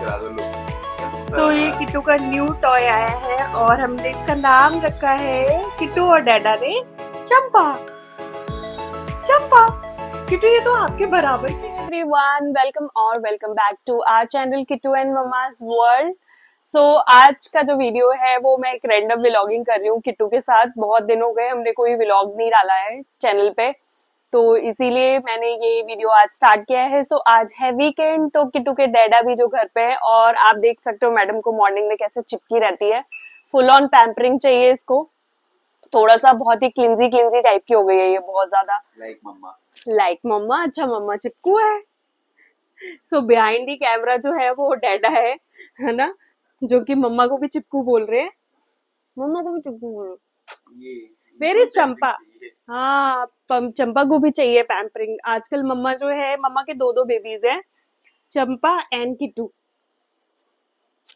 करा दो लो तो ये किट्टू का न्यू टॉय आया है और हमने इसका नाम रखा है किट्टू और डैडा ने चंपा। चंपा किट्टू ये तो आपके बराबर की है। एवरीवन वेलकम और welcome back to our channel Kittu and mama's world so आज का जो वीडियो है वो मैं एक रैंडम व्लॉगिंग कर रही हूँ किट्टू के साथ। बहुत दिन हो गए हमने कोई व्लॉग नहीं डाला है चैनल पे। तो इसीलिए मैंने ये वीडियो आज स्टार्ट किया है। सो आज है वीकेंड तो किट्टू के डैडा भी जो घर पे है और आप देख सकते हो मैडम को मॉर्निंग में कैसे चिपकी रहती है। फुल ऑन पैम्परिंग चाहिए इसको। थोड़ा सा बहुत ही क्लिंजी क्लिंजी टाइप की हो गई है ये बहुत ज़्यादा। लाइक मम्मा। लाइक मम्मा अच्छा मम्मा चिपकू है। सो बिहाइंड दी कैमरा जो है वो डैडा है है ना? जो कि मम्मा को भी चिपकू बोल रहे हैं। मम्मा को भी चिपकू बोल। रहे वेर इज़ चंपा? हाँ चंपा को भी चाहिए पैम्परिंग आजकल मम्मा जो है मम्मा के दो दो बेबीज हैं। चंपा एंड किटू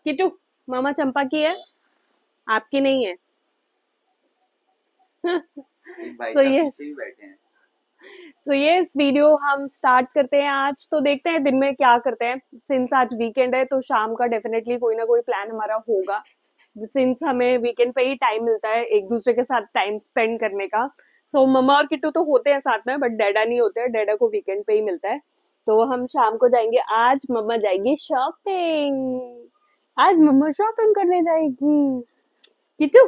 किटू मामा चंपा की है? आपकी नहीं है। बैठे हैं। सो ये इस वीडियो हम स्टार्ट करते हैं आज। तो देखते हैं दिन में क्या करते हैं। सिंस आज वीकेंड है तो शाम का डेफिनेटली कोई ना कोई प्लान हमारा होगा। सिंस हमें वीकेंड पे ही टाइम मिलता है एक दूसरे के साथ टाइम स्पेंड करने का। सो so, मम्मा और किट्टू तो होते हैं साथ में बट डैडा नहीं होते हैं डैडा को वीकेंड पे ही मिलता है। तो हम शाम को जाएँगे आज मम्मा जाएगी शॉपिंग आज मम्मा शॉपिंग करने जाएगी। किट्टू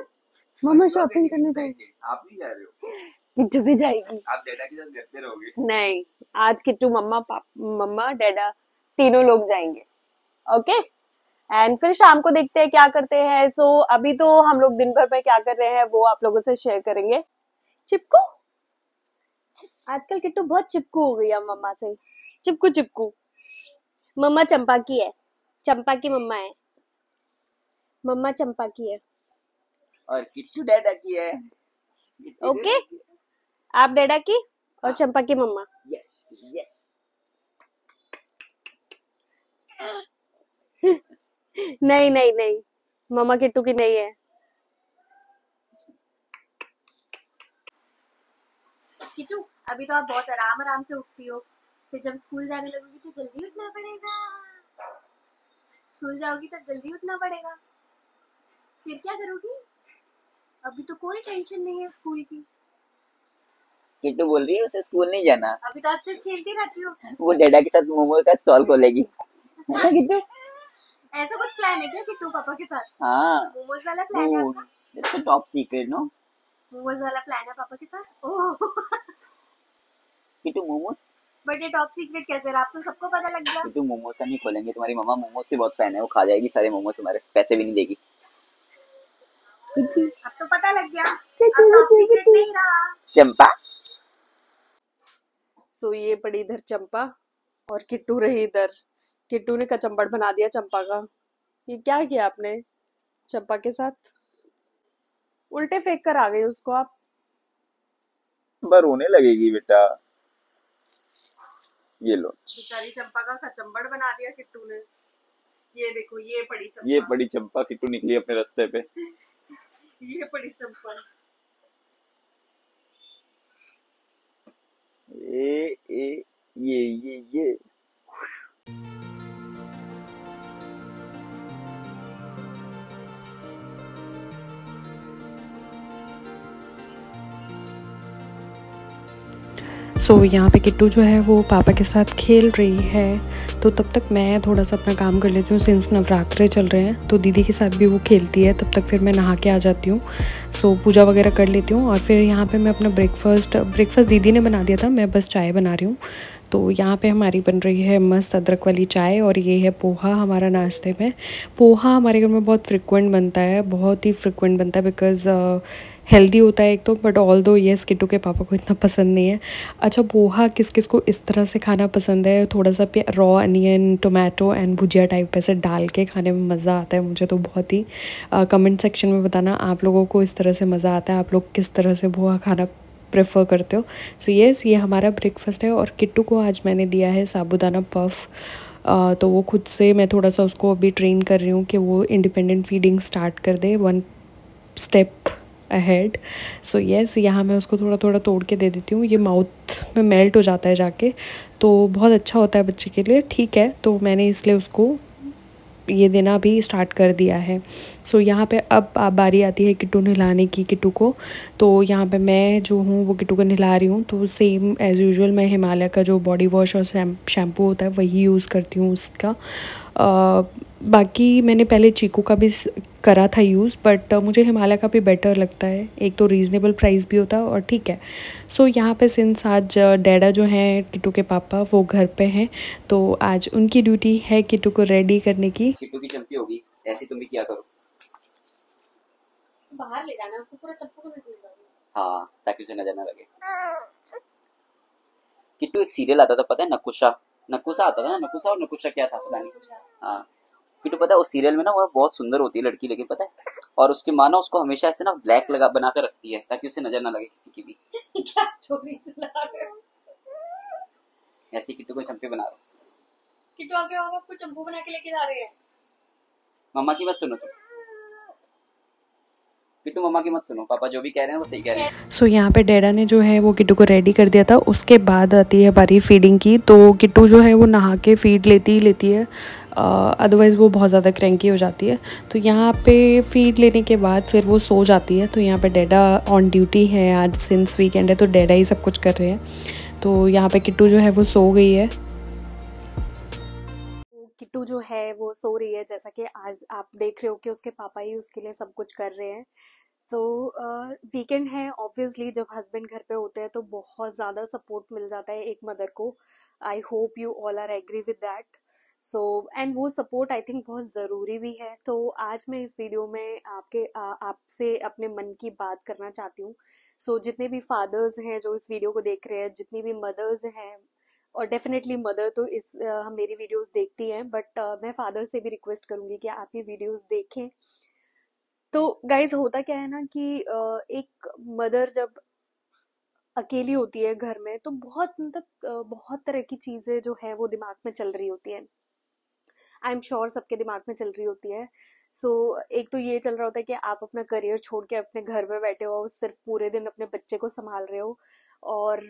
मम्मा शॉपिंग करने जाएगी। आप नहीं जा रहे हो? किट्टू भी जाएगी। आप डैडा के साथ रहोगे? नहीं आज किट्टू मम्मा पाप मम्मा डैडा तीनों लोग जाएँगे। ओके एंड फिर शाम को देखते हैं क्या करते हैं। सो so, अभी तो हम लोग दिन भर में क्या कर रहे हैं वो आप लोगों से शेयर करेंगे। चिपकू? आजकल किट्टू बहुत चिपकू हो गई है मम्मा से। चिपकू चिपकू। मम्मा चंपा की है। चंपा की मम्मा है। मम्मा चंपा की है। और किट्टू डैडा की है। ओके। okay? आप डैडा की और चंपा की मम्मा। यस यस नहीं नहीं नहीं। मम्मा किट्टू की नहीं है। किट्टू अभी तो आप बहुत आराम आराम से उठती हो। फिर जब स्कूल जाने लगोगी तो जल्दी उठना पड़ेगा। स्कूल जाओगी तब जल्दी उठना पड़ेगा। फिर क्या करोगी? अभी तो कोई टेंशन नहीं है स्कूल की। किट्टू बोल रही है उसे स्कूल नहीं जाना। अभी तो आप सिर्फ़ खेलती रहती हो। वो डैडा के साथ मोमो का स्टॉल खोलेगी। किट्टू? ऐसा कुछ प्लान है क्या किट्टू पापा के साथ? हाँ। मोमोज वाला प्लान है आपका? It's a top secret no momos वाला प्लान है पापा के साथ? ओह किट्टू मोमोज बट ये टॉप सीक्रेट कैसे रहा? आप तो सबको पता लग गया। किट्टू मोमोज का नहीं खोलेंगे तुम्हारी मम्मा मोमोज की बहुत फ़ैन है वो खा जाएगी सारे मोमोज तुम्हारे पैसे भी नहीं देगी। अब तो पता लग गया। अब टॉप सीक्रेट नहीं रहा। चंपा? सो ये पड़ी इधर चंपा और किट्टू रही इधर। किट्टू ने कचम्बड़ बना दिया चंपा का। ये क्या किया आपने चंपा के साथ? उल्टे फेंक कर आ गए उसको आप। रोने लगेगी बेटा। ये लो। बेचारी चंपा का कचम्बड़ बना दिया किट्टू ने। ये देखो ये पड़ी चंपा। ये बड़ी चंपा किट्टू निकली अपने रास्ते पे। ये पड़ी चंपा। ए ए ये ये ये। सो so, यहाँ पे किट्टू जो है वो पापा के साथ खेल रही है। तो तब तक मैं थोड़ा सा अपना काम कर लेती हूँ सिंस नवरात्रे चल रहे हैं। तो दीदी के साथ भी वो खेलती है तब तक फिर मैं नहा के आ जाती हूँ। सो so, पूजा वगैरह कर लेती हूँ और फिर यहाँ पे मैं अपना ब्रेकफास्ट ब्रेकफास्ट दीदी ने बना दिया था मैं बस चाय बना रही हूँ। तो यहाँ पे हमारी बन रही है मस्त अदरक वाली चाय और ये है पोहा हमारा नाश्ते में। पोहा हमारे घर में बहुत फ्रिक्वेंट बनता है बहुत ही फ्रिक्वेंट बनता है बिकॉज़ हेल्दी होता है एक तो but although yes Kittu के पापा को इतना पसंद नहीं है। अच्छा पोहा किस किस को इस तरह से खाना पसंद है? थोड़ा सा raw onion tomato and bhujia type ऐसे डाल के खाने में मज़ा आता है मुझे तो बहुत ही। कमेंट सेक्शन में बताना आप लोगों को इस तरह से मज़ा आता है, आप लोग किस तरह से पोहा खाना प्रेफर करते हो। सो so येस ये हमारा ब्रेकफास्ट है और किट्टू को आज मैंने दिया है साबुदाना पफ तो वो खुद से मैं थोड़ा सा उसको अभी ट्रेन कर रही हूँ कि वो इंडिपेंडेंट फीडिंग स्टार्ट कर दे। One step ahead so yes यहाँ मैं उसको थोड़ा थोड़ा तोड़ के दे देती हूँ। ये माउथ में मेल्ट हो जाता है जाके। तो बहुत अच्छा होता है बच्चे के लिए। ठीक है तो मैंने इसलिए उसको ये देना भी स्टार्ट कर दिया है। सो so, यहाँ पे अब आ- बारी आती है किट्टू नहलाने की किट्टू को। तो यहाँ पे मैं जो हूँ वो किट्टू को नहला रही हूँ। तो सेम एज़ यूजुअल मैं हिमालय का जो बॉडी वॉश और शैम्पू होता है वही यूज़ करती हूँ उसका। अ, बाकी मैंने पहले चीकू का भी करा था यूज़ बट मुझे हिमालय का भी बेटर लगता है। एक तो रीज़नेबल प्राइस भी होता है और ठीक है। सो so, यहाँ पे सिंस आज डैडा जो हैं किट्टू के पापा वो घर पे हैं। तो आज उनकी ड्यूटी है किट्टू को रेडी करने की। किट्टू की चंपी होगी। ऐसी तुम भी किया करो। बाहर ले जाना उसको पूरा चप्पू को हाँ ताकि उसे नज़र ना लगे। किट्टू एक सीरियल आता था पता है? नकुशा। नकुशा आता था ना? नकुशा और नकुशा क्या था? पता नहीं। हाँ। किट्टू पता है उस सीरियल में ना वो बहुत सुंदर होती है लड़की लेकिन पता है और उसकी माँ ना उसको हमेशा ऐसे ना ब्लैक लगा बना कर रखती है ताकि उसे नज़र ना लगे किसी की भी। क्या स्टोरी सुना रहे हो? ऐसी किट्टू को चंपी बना रहा किट्टू आके हम आपको चंपू बना के लेके जा रहे हैं। मम्मा की मत सुनो तुम। किट्टू मम्मा की मत सुनो। पापा जो भी कह रहे हैं वो सही कह रहे हैं। सो so, यहाँ पे डैडा ने जो है वो किट्टू को रेडी कर दिया था। उसके बाद आती है बारी फीडिंग की। तो किट्टू जो है वो नहा के फ़ीड लेती ही लेती है। अदरवाइज़ वो बहुत ज़्यादा क्रैंकी हो जाती है। तो यहाँ पे फ़ीड लेने के बाद फिर वो सो जाती है। तो यहाँ पे डैडा ऑन ड्यूटी है आज सिंस वीकेंड है तो डैडा ही सब कुछ कर रहे हैं। तो यहाँ पे किट्टू जो है वो सो गई है। किट्टू जो है वो सो रही है, जैसा कि आज आप देख रहे हो कि उसके पापा ही उसके लिए सब कुछ कर रहे हैं। सो वीकेंड है ऑब्वियसली जब हस्बैंड घर पे होते हैं तो बहुत ज़्यादा सपोर्ट मिल जाता है एक मदर को। I hope you all are agree with that so and वो सपोर्ट आई थिंक बहुत ज़रूरी भी है। तो आज मैं इस वीडियो में आपके आपसे अपने मन की बात करना चाहती हूँ। सो so, जितने भी फादर्स हैं जो इस वीडियो को देख रहे हैं जितनी भी मदर्स हैं और डेफिनेटली मदर तो इस अ, मेरी वीडियोस देखती हैं बट uh, मैं फादर से भी रिक्वेस्ट करूँगी कि आप ये वीडियोस देखें। तो गाइज़ होता क्या है ना कि अ, एक मदर जब अकेली होती है घर में तो बहुत मतलब बहुत तरह की चीज़ें जो है वो दिमाग में चल रही होती है। आई एम श्योर सबके दिमाग में चल रही होती है। सो so, एक तो ये चल रहा होता है कि आप अपना करियर छोड़ के अपने घर में बैठे हो सिर्फ़ पूरे दिन अपने बच्चे को संभाल रहे हो और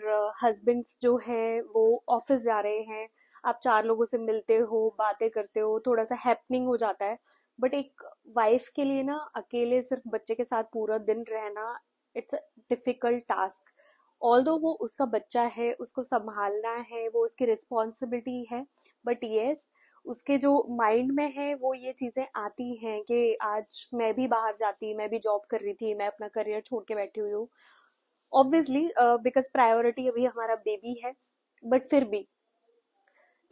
हस्बैंड्स जो हैं वो ऑफ़िस जा रहे हैं। आप चार लोगों से मिलते हो बातें करते हो थोड़ा सा हैपनिंग हो जाता है। बट एक वाइफ के लिए ना अकेले सिर्फ़ बच्चे के साथ पूरा दिन रहना it's a difficult task although वो उसका बच्चा है उसको संभालना है वो उसकी रिस्पॉन्सिबिलिटी है बट यस उसके जो माइंड में है वो ये चीज़ें आती हैं कि आज मैं भी बाहर जाती मैं भी जॉब कर रही थी मैं अपना करियर छोड़ के बैठी हुई हूँ। ऑब्वियसली बिकॉज़ प्रायोरिटी अभी हमारा बेबी है बट फिर भी।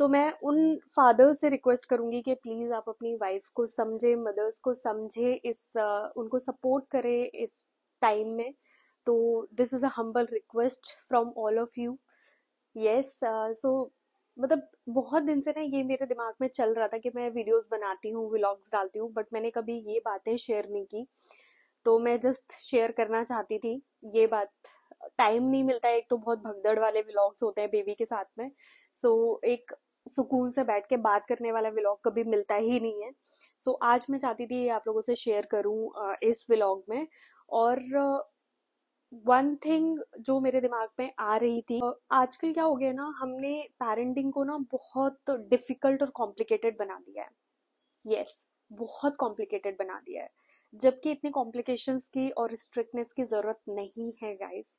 तो मैं उन फादर से रिक्वेस्ट करूँगी कि प्लीज़ आप अपनी वाइफ को समझे मदर्स को समझे इस uh, उनको सपोर्ट करें इस टाइम में। तो this is a humble request from all of you yes so मतलब बहुत दिन से ना ये मेरे दिमाग में चल रहा था कि मैं वीडियोस बनाती हूँ व्लॉग्स डालती हूँ बट मैंने कभी ये बातें शेयर नहीं की। तो मैं जस्ट शेयर करना चाहती थी। ये बात टाइम नहीं मिलता एक तो बहुत भगदड़ वाले व्लॉग्स होते हैं बेबी के साथ में। सो so, एक सुकून से बैठ के बात करने वाला व्लॉग कभी मिलता ही नहीं है। सो so, आज मैं चाहती थी आप लोगों से शेयर करूँ इस व्लॉग में। और वन थिंग जो मेरे दिमाग में आ रही थी आजकल क्या हो गया ना हमने पेरेंटिंग को ना बहुत डिफ़िकल्ट और कॉम्प्लिकेटेड बना दिया है। यस yes, बहुत कॉम्प्लिकेटेड बना दिया है। जबकि इतने कॉम्प्लिकेशंस की और स्ट्रिक्टनेस की ज़रूरत नहीं है गाइस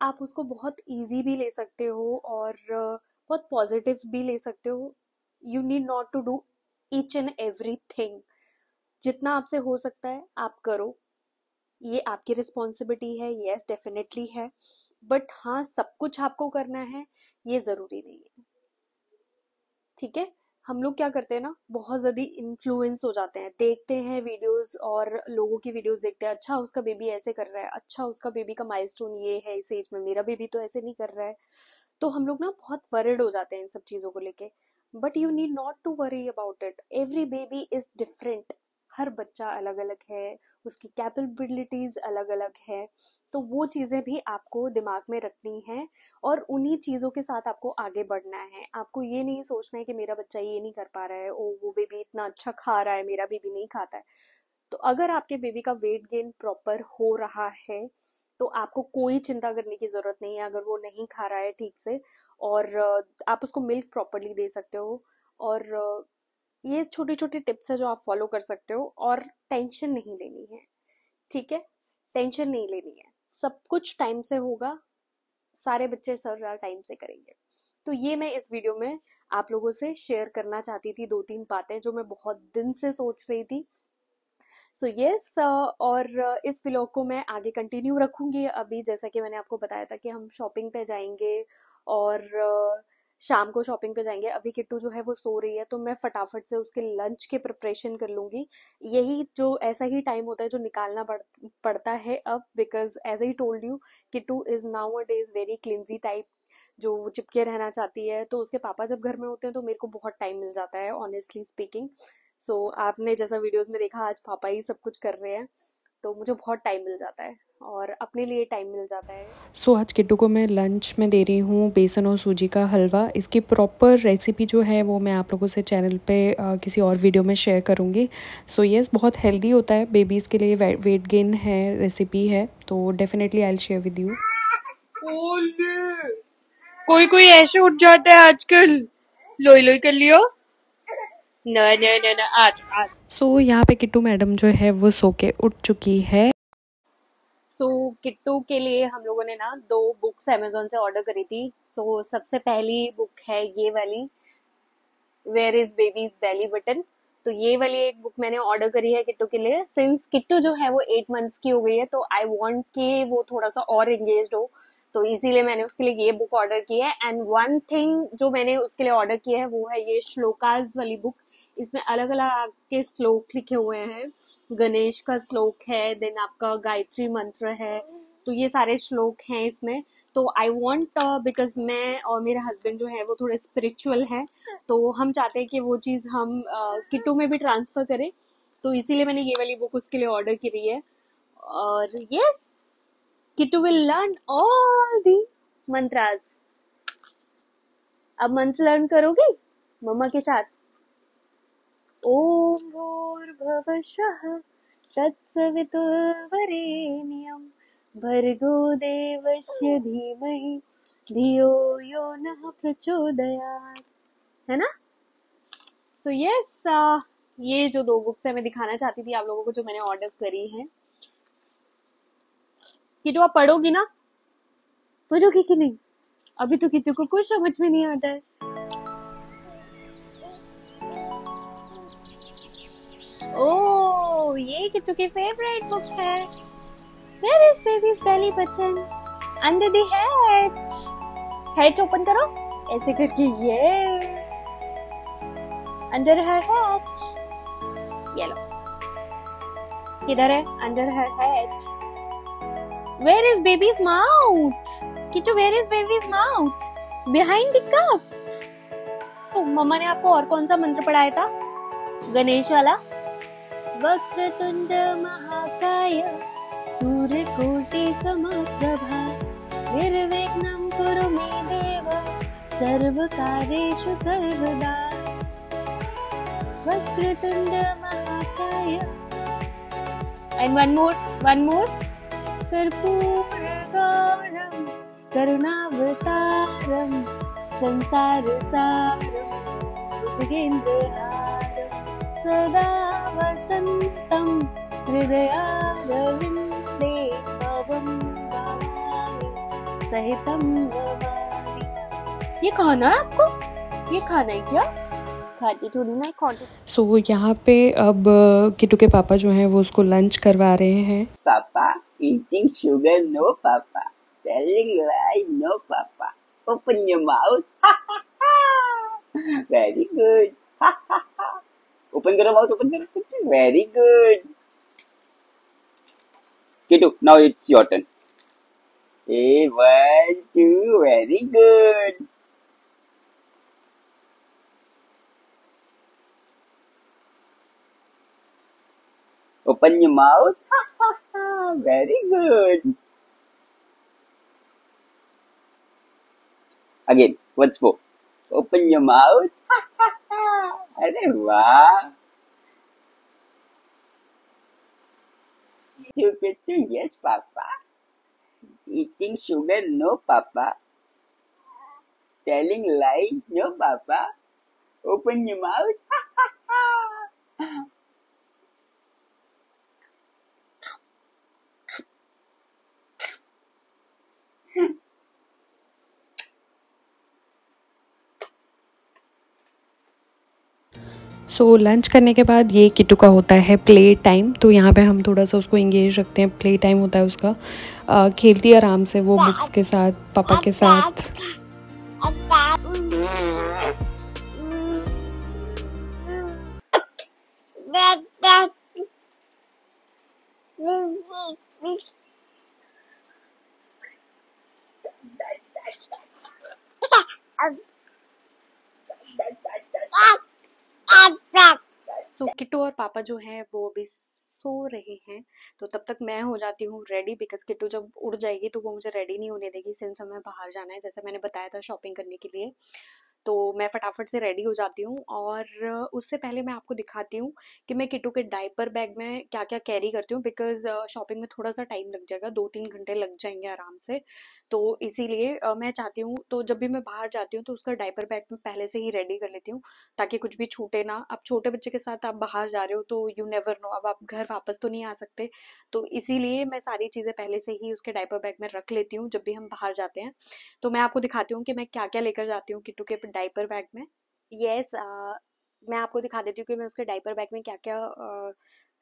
आप उसको बहुत इजी भी ले सकते हो और बहुत पॉजिटिव भी ले सकते हो। You need not to do each and everything जितना आपसे हो सकता है आप करो। ये आपकी रिस्पॉन्सिबिलिटी है यस डेफिनेटली है। बट हाँ सब कुछ आपको करना है, ये ज़रूरी नहीं है। ठीक है? हम लोग क्या करते हैं ना, बहुत ज़्यादा इन्फ्लुएंस हो जाते हैं। देखते हैं वीडियोस और लोगों की वीडियोस देखते हैं अच्छा उसका बेबी ऐसे कर रहा है अच्छा उसका बेबी का माइलस्टोन ये है इस एज में, मेरा बेबी तो ऐसे नहीं कर रहा है। तो हम लोग ना बहुत वरिड हो जाते हैं इन सब चीज़ों को लेके। But you need not to worry about it every baby is different हर बच्चा अलग अलग है, उसकी कैपेबिलिटीज अलग अलग है तो वो चीज़ें भी आपको दिमाग में रखनी है और उन्हीं चीज़ों के साथ आपको आगे बढ़ना है। आपको ये नहीं सोचना है कि मेरा बच्चा ये नहीं कर पा रहा है, ओ, वो बेबी इतना अच्छा खा रहा है, मेरा बेबी नहीं खाता है। तो अगर आपके बेबी का वेट गेन प्रॉपर हो रहा है तो आपको कोई चिंता करने की ज़रूरत नहीं है, अगर वो नहीं खा रहा है ठीक से, और आप उसको मिल्क प्रॉपरली दे सकते हो, और ये छोटी छोटी टिप्स है जो आप फॉलो कर सकते हो और टेंशन नहीं लेनी है। ठीक है? टेंशन नहीं लेनी है। सब कुछ टाइम से होगा सारे बच्चे सर टाइम से करेंगे। तो ये मैं इस वीडियो में आप लोगों से शेयर करना चाहती थी दो तीन बातें जो मैं बहुत दिन से सोच रही थी। सो so यस yes, और इस व्लॉग को मैं आगे कंटिन्यू रखूँगी। अभी जैसा कि मैंने आपको बताया था कि हम शॉपिंग पे जाएँगे और शाम को शॉपिंग पे जाएँगे। अभी किट्टू जो है वो सो रही है तो मैं फटाफट से उसके लंच के प्रिपरेशन कर लूँगी। यही जो ऐसा ही टाइम होता है जो निकालना पड़, पड़ता है अब because as I told you Kittu is nowadays very clingy type जो चिपके रहना चाहती है। तो उसके पापा जब घर में होते हैं तो मेरे को बहुत टाइम मिल जाता है ऑनेस्टली स्पीकिंग सो आपने जैसा वीडियोस में देखा आज पापा ही सब कुछ कर रहे हैं। तो मुझे बहुत टाइम मिल जाता है और अपने लिए टाइम मिल जाता है। सो so, आज किट्टू को मैं लंच में दे रही हूँ बेसन और सूजी का हलवा। इसकी प्रॉपर रेसिपी जो है वो मैं आप लोगों से चैनल पे आ, किसी और वीडियो में शेयर करूँगी। सो so, यस yes, बहुत हेल्दी होता है। बेबीज़ के लिए वे, वेट गेन है रेसिपी है। तो definitely I share with you कोई कोई ऐसे उठ जाता है आजकल। लोई लोई कर लियो। न न न न आज आज। सो so, यहाँ पे किट्टू मैडम जो है वो सो के उठ चुकी है। सो so, किट्टू के लिए हम लोगों ने ना दो बुक्स अमेजोन से ऑर्डर करी थी। सो so, सबसे पहली बुक है ये वाली where is babies belly button तो ये वाली एक बुक मैंने ऑर्डर करी है किट्टू के लिए। सिंस किट्टू जो है वो एट मंथ्स की हो गई है तो आई वांट कि वो थोड़ा सा और एंगेज हो। तो इसीलिए मैंने उसके लिए ये बुक ऑर्डर की है। एंड वन थिंग जो मैंने उसके लिए ऑर्डर किया है वो है ये श्लोकाज वाली बुक इसमें अलग अलग के श्लोक लिखे हुए हैं। गणेश का श्लोक है देन आपका गायत्री मंत्र है। तो ये सारे श्लोक हैं इसमें। तो आई वॉन्ट बिकॉज़ मैं और मेरे हस्बैंड जो है वो थोड़े स्पिरिचुअल हैं। तो हम चाहते हैं कि वो चीज़ हम uh, किट्टू में भी ट्रांसफ़र करें। तो इसीलिए मैंने ये वाली बुक उसके लिए ऑर्डर करी है। और yes Kitu will learn all the mantras अब मंत्र लर्न करोगी? मम्मा के साथ। ॐ भूर्भुवस्सुः तत्सवितुर्वरेण्यं भर्गो देवस्य धीमहि धियो यो नः प्रचोदयात्। है ना? So so, yes yes, uh, ये जो दो बुक्स है मैं दिखाना चाहती थी आप लोगों को जो मैंने ऑर्डर करी है। कि जो आप पढ़ोगी ना पढ़ोगी कि नहीं? अभी तो किसी को कुछ समझ में नहीं आता है। ये की फेवरेट बुक है। Where is baby's belly button? Under the open करो। ऐसे करके ये ये लो। किधर है? तो मम्मा ने आपको और कौन सा मंत्र पढ़ाया था? गणेश वाला। वक्रतुंड महाकाय सूर्यकोटि समप्रभा निर्विघ्नं कुरु मे देव सर्वकार्येषु सर्वदा। वक्रतुंड महाकाय and one more one more. कर्पूरगारं, करुणावतारं, संसारसारं भुजगेन्द्रनादं सदा वसन्तं हृदयारविन्दे भवं सहितं ये खाना है आपको ये खाना है क्या खाती थोड़ी ना खाती सो so, यहाँ पे अब किट्टू के पापा जो हैं वो उसको लंच करवा रहे हैं papa eating sugar, no Papa. Telling lie, no, Papa. Open your mouth. Very good. Open your mouth, open your mouth. Very good. Kitu, now it's your turn. A, one, two, very good. Open your mouth. very good. Again, once more. Open your mouth. Ano ba? Stupid to, yes, Papa. Eating sugar, no, Papa. Telling lies, no, Papa. Open your mouth. So so, lunch करने के बाद ये किट्टू का होता है play time तो यहाँ पे हम थोड़ा सा उसको इंगेज रखते हैं. प्ले टाइम होता है उसका. आ, खेलती है आराम से वो बुक्स के साथ पापा के साथ. So, किट्टू और पापा जो हैं वो अभी सो रहे हैं। तो तब तक मैं हो जाती हूँ रेडी बिकॉज़ किट्टू जब उड़ जाएगी तो वो मुझे रेडी नहीं होने देगी सिंस हमें बाहर जाना है जैसे मैंने बताया था शॉपिंग करने के लिए। तो मैं फटाफट से रेडी हो जाती हूँ और उससे पहले मैं आपको दिखाती हूँ कि मैं किटू के डाइपर बैग में क्या क्या कैरी करती हूँ बिकॉज़ शॉपिंग में थोड़ा सा टाइम लग जाएगा दो तीन घंटे लग जाएँगे आराम से। तो इसीलिए मैं चाहती हूँ तो जब भी मैं बाहर जाती हूँ तो उसका डाइपर बैग में पहले से ही रेडी कर लेती हूँ ताकि कुछ भी छूटे ना। अब छोटे बच्चे के साथ आप बाहर जा रहे हो तो यू नेवर नो अब आप घर वापस तो नहीं आ सकते। तो इसीलिए मैं सारी चीज़ें पहले से ही उसके डाइपर बैग में रख लेती हूँ जब भी हम बाहर जाते हैं। तो मैं आपको दिखाती हूँ कि मैं क्या क्या लेकर जाती हूँ किटू के डाइपर बैग में? यस yes, uh, मैं आपको दिखा देती हूँ कि मैं उसके डाइपर बैग में क्या क्या uh,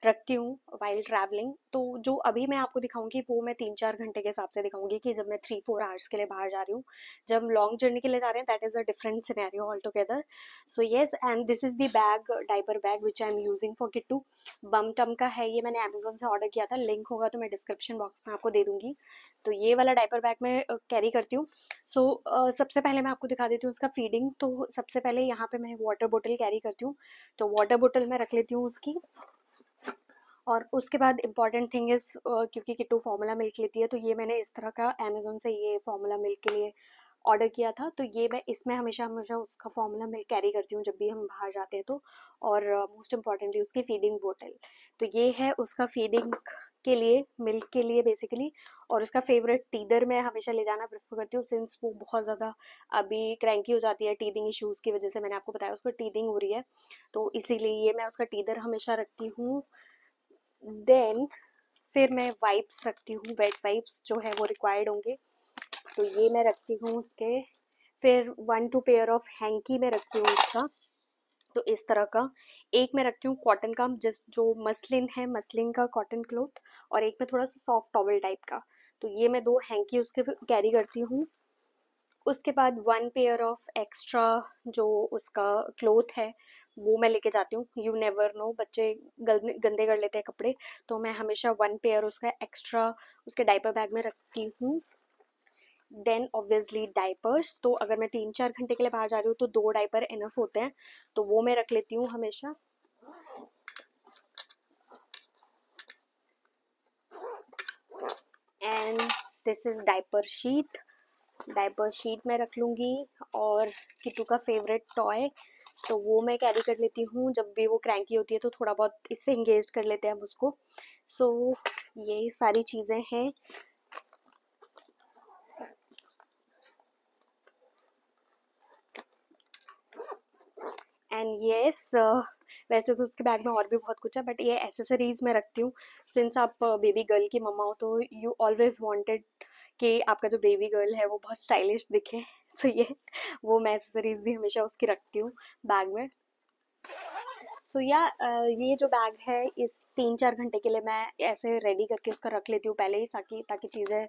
रखती हूँ वाइल ट्रैवलिंग तो जो अभी मैं आपको दिखाऊँगी वो मैं तीन चार घंटे के हिसाब से दिखाऊँगी कि जब मैं थ्री फोर आवर्स के लिए बाहर जा रही हूँ जब लॉन्ग जर्नी के लिए जा रहे हैं that is a different scenario all together so yes and this is the bag diaper bag which I am using for Kittu बम टम का है ये मैंने अमेजोन से ऑर्डर किया था। लिंक होगा तो मैं डिस्क्रिप्शन बॉक्स में आपको दे दूँगी। तो ये वाला डाइपर बैग मैं कैरी करती हूँ। सो so, uh, सबसे पहले मैं आपको दिखा देती हूँ उसका फीडिंग तो सबसे पहले यहाँ पे मैं वाटर बोतल कैरी करती हूँ। तो वाटर बोतल मैं रख लेती हूँ उसकी। और उसके बाद इंपॉर्टेंट थिंग इज़ क्योंकि किट्टू फार्मूला मिल्क लेती है तो ये मैंने इस तरह का अमेजोन से ये फार्मूला मिल्क के लिए ऑर्डर किया था। तो ये मैं इसमें हमेशा हमेशा उसका फार्मूला मिल्क कैरी करती हूँ जब भी हम बाहर जाते हैं तो और मोस्ट इम्पॉर्टेंटली उसकी फीडिंग बोटल तो ये है उसका फीडिंग के लिए मिल्क के लिए बेसिकली और उसका फेवरेट टीदर मैं हमेशा ले जाना प्रेफर करती हूँ सिंस वो बहुत ज़्यादा अभी क्रैंकी हो जाती है टीदिंग इश्यूज़ की वजह से, मैंने आपको बताया उसको टीदिंग हो रही है। तो इसीलिए ये मैं उसका टीदर हमेशा रखती हूँ। देन फिर मैं वाइप्स रखती हूँ वेट वाइप्स जो है वो रिक्वायर्ड होंगे। तो ये मैं रखती हूँ उसके, फिर one two pair of hanky में रखती हूँ उसका। तो इस तरह का। एक मैं रखती हूँ कॉटन का, जिस, जो मसलिन है मसलिन का कॉटन क्लोथ और एक में थोड़ा सा सॉफ्ट टॉवल टाइप का। तो ये मैं दो हैंकी उसके कैरी करती हूँ। उसके बाद वन पेयर ऑफ़ एक्स्ट्रा जो उसका क्लोथ है वो मैं लेके जाती हूँ। यू नेवर नो बच्चे गंदे कर लेते हैं कपड़े। तो मैं हमेशा वन पेयर उसका एक्स्ट्रा उसके डाइपर बैग में रखती हूँ। देन ऑब्वियसली डाइपर्स तो अगर मैं तीन चार घंटे के लिए बाहर जा रही हूँ तो दो डाइपर इनफ होते हैं। तो वो मैं रख लेती हूँ हमेशा। And this is diaper sheet diaper sheet में रख लूँगी। और किटू का फेवरेट टॉय तो वो मैं कैरी कर लेती हूँ। जब भी वो क्रैंकी होती है तो थोड़ा बहुत इससे इंगेज कर लेते हैं हम उसको। सो so, ये सारी चीज़ें हैं। एंड येस uh, वैसे तो उसके बैग में और भी बहुत कुछ है बट ये एसेसरीज मैं रखती हूँ। सिंस आप बेबी गर्ल की मम्मा हो तो यू ऑलवेज वांटेड कि आपका जो बेबी गर्ल है वो बहुत स्टाइलिश दिखे। तो ये वो मैं एसेसरीज भी हमेशा उसकी रखती हूँ बैग में। सो so, या yeah, ये जो बैग है इस तीन चार घंटे के लिए मैं ऐसे रेडी करके उसका रख लेती हूँ पहले ही ताकि ताकि चीज़ें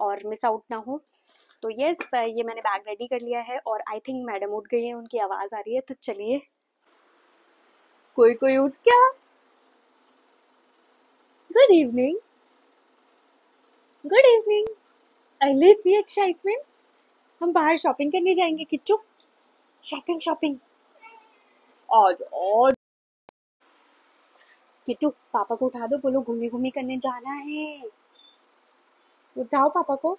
और मिस आउट ना हो। तो यस ये मैंने बैग रेडी कर लिया है और आई थिंक मैडम उठ गई है उनकी आवाज़ आ रही है तो चलिए। कोई कोई उठ क्या good evening good evening I live the excitement हम बाहर शॉपिंग करने जाएँगे, किच्चू। शॉपिंग शॉपिंग आज आज किट्टू पापा को उठा दो, बोलो घूमी घूमी करने जाना है। उठाओ पापा को।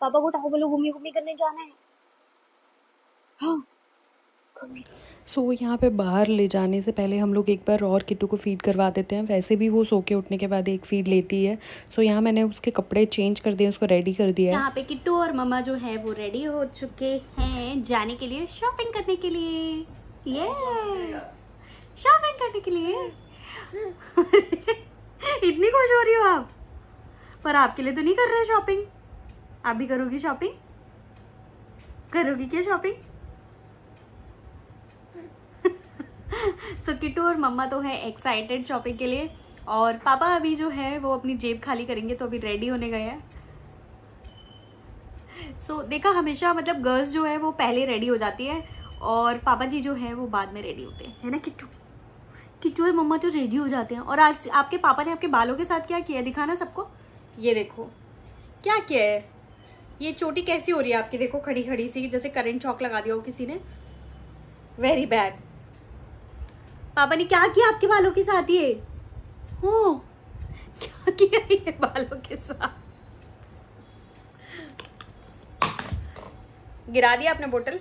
पापा को उठाओ, बोलो घूमी घूमी करने जाना है। हाँ। सो so, यहाँ पे बाहर ले जाने से पहले हम लोग एक बार और किट्टू को फ़ीड करवा देते हैं। वैसे भी वो सो के उठने के बाद एक फ़ीड लेती है। सो so, यहाँ मैंने उसके कपड़े चेंज कर दिए उसको रेडी कर दिया है। यहाँ पे किट्टू और मम्मा जो है वो रेडी हो चुके हैं जाने के लिए शॉपिंग करने के लिए। ये शॉपिंग करने के लिए। इतनी खुश हो रही हो आप? पर आपके लिए तो नहीं कर रहे शॉपिंग आप भी करोगी शॉपिंग करोगी क्या शॉपिंग सो किट्टू और मम्मा तो है एक्साइटेड शॉपिंग के लिए और पापा अभी जो है वो अपनी जेब खाली करेंगे तो अभी रेडी होने गए हैं। सो so, देखा हमेशा मतलब गर्ल्स जो है वो पहले रेडी हो जाती है और पापा जी जो है वो बाद में रेडी होते हैं। है ना किट्टू किट्टू और मम्मा तो रेडी हो जाते हैं। और आज आपके पापा ने आपके बालों के साथ क्या किया दिखाना सबको? ये देखो। क्या किया है? ये चोटी कैसी हो रही है आपकी? देखो खड़ी खड़ी सी जैसे करंट चौक लगा दिया हो किसी ने। वेरी बैड पापा ने क्या किया आपके बालों के साथ ये? हो क्या किया ये बालों के साथ? गिरा दिया आपने बोतल?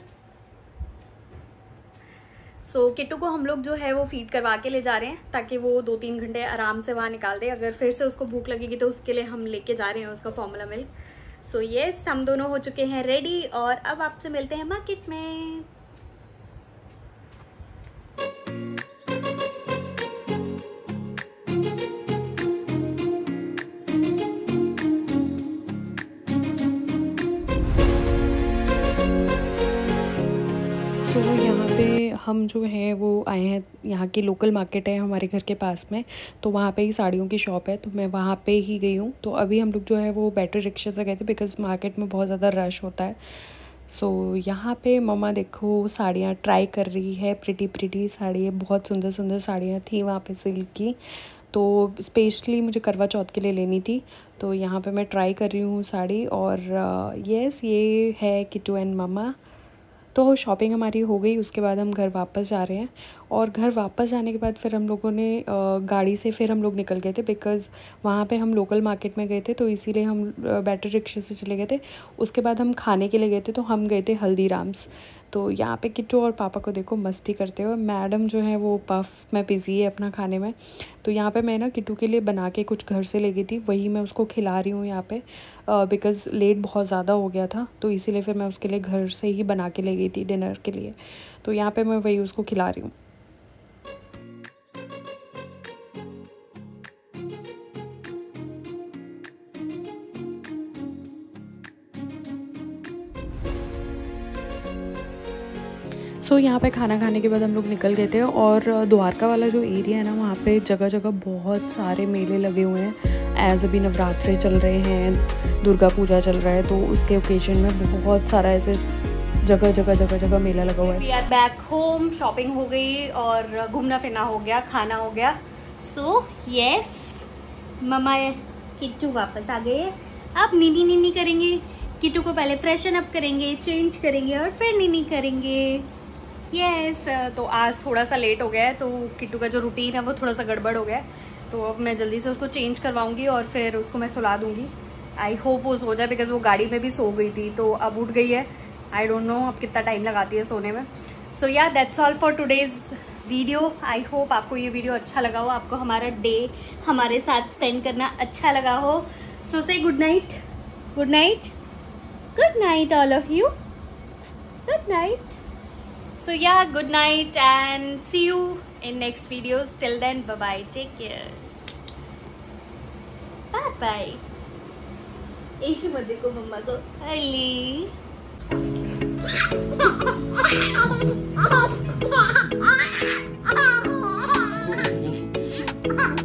सो so, किट्टू को हम लोग जो है वो फ़ीड करवा के ले जा रहे हैं ताकि वो दो तीन घंटे आराम से वहाँ निकाल दे। अगर फिर से उसको भूख लगेगी तो उसके लिए हम लेके जा रहे हैं उसका फॉर्मूला मिल्क सो येस हम दोनों हो चुके हैं रेडी और अब आपसे मिलते हैं मार्केट में। हम जो हैं वो आए हैं यहाँ की लोकल मार्केट है हमारे घर के पास में तो वहाँ पे ही साड़ियों की शॉप है तो मैं वहाँ पे ही गई हूँ। तो अभी हम लोग जो है वो बैटरी रिक्शे से गए थे बिकॉज़ मार्केट में बहुत ज़्यादा रश होता है। सो so, यहाँ पे मम्मा देखो साड़ियाँ ट्राई कर रही है प्रिटी प्रिटी साड़ी बहुत सुंदर सुंदर साड़ियाँ थी वहाँ पे सिल्क की। तो स्पेशली मुझे करवा चौथ के लिए लेनी थी तो यहाँ पे मैं ट्राई कर रही हूँ साड़ी और यस ये है किटू एंड मम्मा। तो शॉपिंग हमारी हो गई, उसके बाद हम घर वापस जा रहे हैं। और घर वापस जाने के बाद फिर हम लोगों ने गाड़ी से फिर हम लोग निकल गए थे बिकॉज़ वहाँ पे हम लोकल मार्केट में गए थे तो इसीलिए हम बैटरी रिक्शे से चले गए थे। उसके बाद हम खाने के लिए गए थे तो हम गए थे हल्दीराम्स। तो यहाँ पे किट्टू और पापा को देखो मस्ती करते हुए मैडम जो है वो पफ, में बिज़ी है अपना खाने में। तो यहाँ पे मैं ना किट्टू के लिए बना के कुछ घर से ले गई थी, वही मैं उसको खिला रही हूँ यहाँ पे बिकॉज़ लेट बहुत ज़्यादा हो गया था तो इसीलिए फिर मैं उसके लिए घर से ही बना के ले गई थी डिनर के लिए। तो यहाँ पर मैं वही उसको खिला रही हूँ। सो so, यहाँ पे खाना खाने के बाद हम लोग निकल गए थे और द्वारका वाला जो एरिया है ना वहाँ पे जगह जगह बहुत सारे मेले लगे हुए हैं। एज अभी नवरात्रे चल रहे हैं दुर्गा पूजा चल रहा है तो उसके ओकेजन में बहुत सारा ऐसे जगह जगह जगह जगह मेला लगा हुआ है। बैक होम शॉपिंग हो गई और घूमना फिरना हो गया खाना हो गया। सो यस ममा किट्टू वापस आ गए। अब नीनी नीनी करेंगे किट्टू को पहले फ्रेशन अप करेंगे चेंज करेंगे और फिर नीनी करेंगे। यस yes, तो आज थोड़ा सा लेट हो गया है तो किट्टू का जो रूटीन है वो थोड़ा सा गड़बड़ हो गया है। तो अब मैं जल्दी से उसको चेंज करवाऊँगी और फिर उसको मैं सुला दूँगी। आई होप वो सो जाए बिकॉज़ वो गाड़ी में भी सो गई थी तो अब उठ गई है। आई डोंट नो अब कितना टाइम लगाती है सोने में। So yeah that's all for today's video I hope आपको ये वीडियो अच्छा लगा हो आपको हमारा डे हमारे साथ स्पेंड करना अच्छा लगा हो। So say good night good night good night all of you good night so yeah good night and see you in next videos. Till then bye bye take care. Bye bye Aishu madhe ko mamma ko Ah